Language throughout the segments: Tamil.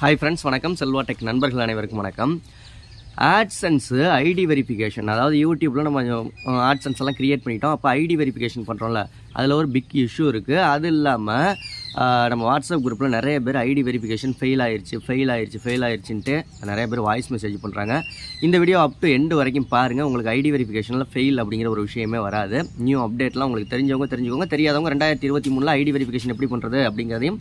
ஹாய் ஃப்ரெண்ட்ஸ் வணக்கம். செல்வா டெக் நண்பர்கள் அனைவருக்கும் வணக்கம். ஆட்சன்ஸு ஐடி வெரிஃபிகேஷன் அதாவது யூடியூப்பில் நம்ம ஆட்சன்ஸ் எல்லாம் க்ரியேட் பண்ணிட்டோம். அப்போ ஐடி வெரிஃபிகேஷன் பண்ணுறோம்ல அதில் ஒரு பிக் இஷ்யூ இருக்குது அது இல்லாமல் நம்ம வாட்ஸ்அப் குரூப்பில் நிறைய பேர் ஐடி வெரிஃபிகேஷன் ஃபெயில் ஆயிருச்சு ஃபெயில் ஆயிடுச்சு ஃபெயில் ஆயிடுச்சுன்ட்டு நிறைய பேர் வாய்ஸ் மெசேஜ் பண்ணுறாங்க இந்த வீடியோ அப் டு எண்டு வரைக்கும் பாருங்கள் உங்களுக்கு ஐடி வெரிஃபிகேஷனில் ஃபெயில் அப்படிங்கிற ஒரு விஷயமே வராது. நியூ அப்டேட்லாம் உங்களுக்கு தெரிஞ்சவங்க தெரிஞ்சுக்கோங்க. தெரியாதவங்க ரெண்டாயிரத்தி இருபத்தி மூணில் ஐடி வெரிஃபிகேஷன் எப்படி பண்ணுறது அப்படிங்கிறதையும்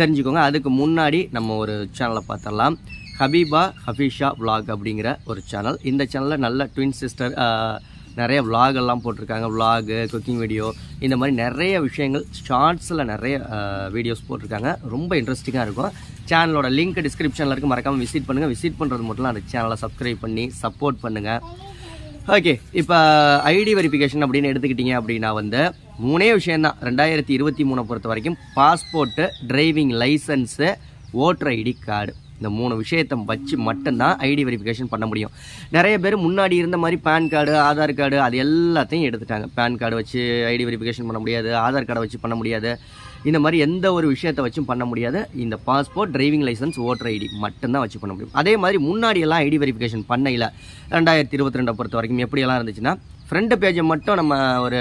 தெரிஞ்சுக்கோங்க. அதுக்கு முன்னாடி நம்ம ஒரு சேனலை பார்த்துடலாம். ஹபீபா ஹஃபீஷா vlog அப்படிங்கிற ஒரு சேனல் இந்த சேனலில் நல்ல ட்வின் சிஸ்டர் நிறைய vlog போட்டிருக்காங்க. vlog குக்கிங் வீடியோ இந்த மாதிரி நிறைய விஷயங்கள் ஷார்ட்ஸில் நிறைய வீடியோஸ் போட்டிருக்காங்க. ரொம்ப இன்ட்ரெஸ்டிங்காக இருக்கும். சேனலோட லிங்க் டிஸ்கிரிப்ஷனில் இருக்குது மறக்காமல் விசிட் பண்ணுங்கள் விசிட் பண்ணுறது மட்டும் அந்த சேனலை சப்ஸ்கிரைப் பண்ணி சப்போர்ட் பண்ணுங்கள் ஓகே இப்போ ஐடி வெரிஃபிகேஷன் அப்படின்னு எடுத்துக்கிட்டீங்க அப்படின்னா வந்து மூணே விஷயந்தான் ரெண்டாயிரத்தி இருபத்தி மூணை பொறுத்த வரைக்கும் passport driving licence voter ID card இந்த மூணு விஷயத்தை வச்சு மட்டும்தான் ஐடி வெரிஃபிகேஷன் பண்ண முடியும். நிறைய பேர் முன்னாடி இருந்த மாதிரி பேன் கார்டு ஆதார் கார்டு அது எல்லாத்தையும் எடுத்துட்டாங்க. பேன் கார்டு வச்சு ஐடி வெரிஃபிகேஷன் பண்ண முடியாது ஆதார் கார்டை வச்சு பண்ண முடியாது. இந்த மாதிரி எந்த ஒரு விஷயத்தை வச்சும் பண்ண முடியாது. இந்த passport driving licence voter ID மட்டும்தான் வச்சு பண்ண முடியும். அதே மாதிரி முன்னாடி எல்லாம் ஐடி வெரிஃபிகேஷன் பண்ணையில் ரெண்டாயிரத்தி இருபத்தி ரெண்டை பொறுத்த வரைக்கும் எப்படியெல்லாம் இருந்துச்சுன்னா ஃப்ரண்ட் பேஜை மட்டும் நம்ம ஒரு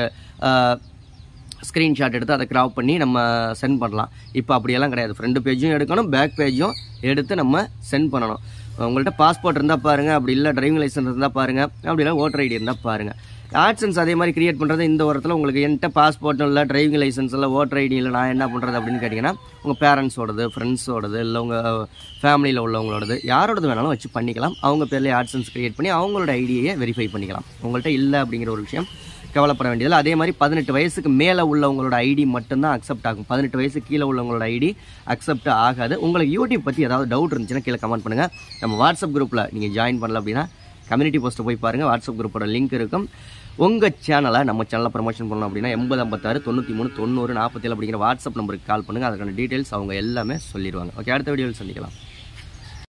ஸ்க்ரீன்ஷாட் எடுத்து அதை கிராப் பண்ணி நம்ம சென்ட் பண்ணலாம். இப்போ அப்படியெல்லாம் கிடையாது. ஃப்ரண்ட் பேஜும் எடுக்கணும் பேக் பேஜும் எடுத்து நம்ம சென்ட் பண்ணணும். உங்கள்கிட்ட பாஸ்போர்ட் இருந்தால் பாருங்கள் அப்படி இல்லை டிரைவிங் லைசன்ஸ் இருந்தால் பாருங்கள் அப்படி இல்லை ஓட்டர் ஐடி இருந்தால் பாருங்கள் ஆட்சன்ஸ் அதே மாதிரி கிரியேட் பண்ணுறது இந்த வாரத்தில் உங்களுக்கு என்கிட்ட பாஸ்போர்ட்டும் இல்லை டிரைவிங் லைசன்ஸ் இல்லை ஓட்டர் ஐடி இல்லை நான் என்ன பண்ணுறது அப்படின்னு கேட்டிங்கன்னா உங்கள் பேரண்ட்ஸோடது ஃப்ரெண்ட்ஸோடது இல்லை உங்கள் ஃபேமிலியில் உள்ளவங்களோடது யாரோடது வேணாலும் வச்சு பண்ணிக்கலாம். அவங்க பேர்லேயே ஆட்சன்ஸ் கிரியேட் பண்ணி அவங்களோட ஐடியை வெரிஃபை பண்ணிக்கலாம். உங்கள்கிட்ட இல்லை அப்படிங்கிற ஒரு விஷயம் கவலைப்பட வேண்டியதில்லை. அதே மாதிரி பதினெட்டு வயசுக்கு மேலே உள்ளவங்களோட ஐடி மட்டும்தான் அக்செப்ட் ஆகும். பதினெட்டு வயசு கீழே உள்ளவங்களோட ஐடி அக்செப்ட் ஆகாது. உங்களுக்கு யூடியூப் பற்றி ஏதாவது டவுட் இருந்துச்சுன்னா கீழே கமெண்ட் பண்ணுங்கள் நம்ம வாட்ஸ்அப் குரூப்பில் நீங்கள் ஜாயின் பண்ணல அப்படின்னா கம்யூனிட்டி போஸ்ட்டை போய் பாருங்கள் வாட்ஸ்அப் குரூப்போட லிங்க் இருக்கும். உங்கள் சேனலை நம்ம சேனலில் ப்ரமோஷன் பண்ணணும் அப்படின்னா எண்பது ஐம்பத்தாறு தொண்ணூற்றி மூணு தொண்ணூறு நாற்பத்தேழு அப்படிங்கிற வாட்ஸ்அப் நம்பருக்கு கால் பண்ணுங்கள் அதுக்கான டீட்டெயில்ஸ் அவங்க எல்லாமே சொல்லிடுவாங்க. ஓகே அடுத்த வீடியோவில் சந்திக்கலாம்.